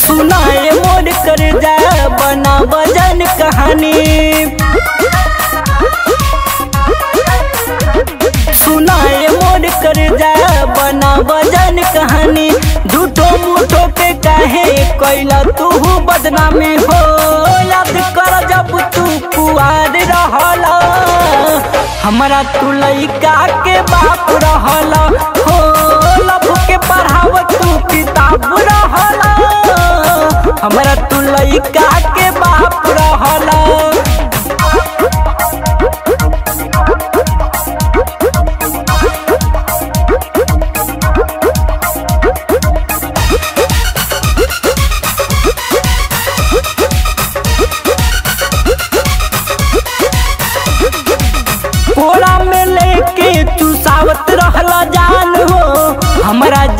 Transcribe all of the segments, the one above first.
सुनाए मोर कर जा बना वज़न कहानी। बदनामी हो याद कर जब तू कुआर रहल। हमारा तू लइका के बाप रहा हो के पढ़ाव तू किताब रहल। हमारा तू के बाप रहला।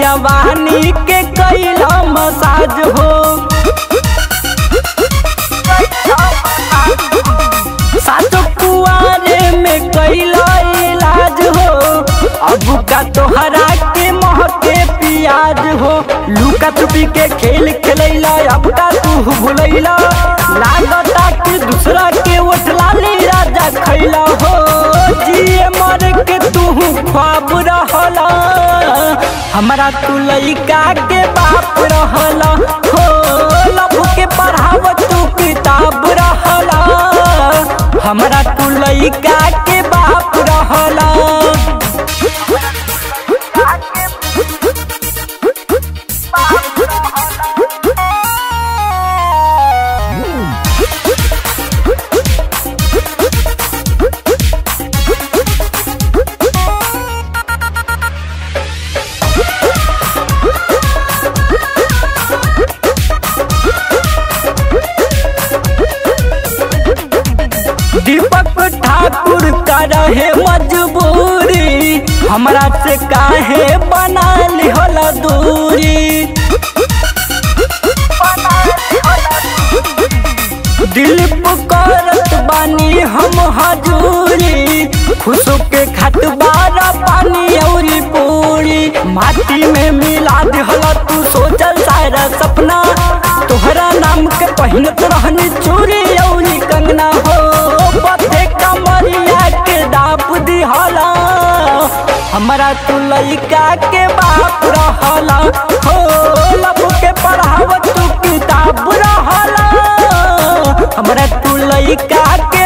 जवानी के कैला मसाज हो। तोहरा के महके पियाज हो। लुका छुपी के खेल खेलैला, अब का लागता दूसरा के उठला राजा खैला हो। जिए मर के तू रहला, हमारा तू लइका के बाप रहला, हो लब के पढ़ाव तू किताब रहला, हमारा तू लइका के दीपक ठाकुर का रहे मजबूरी, हमरा से काहे बना लिहल दूरी? दिल पुकारत बानी हम हजूरी खुश के खतबारा पानी औरी पूरी। माटी में मिला दिहल तू सोचल सारा सपना, तोहरा नाम के पहिनत रहनी चूरी। हमरा तू लइका के बाप रहला। हो लब के पढ़ाव तू किताब रहला। हमारा तू लइका के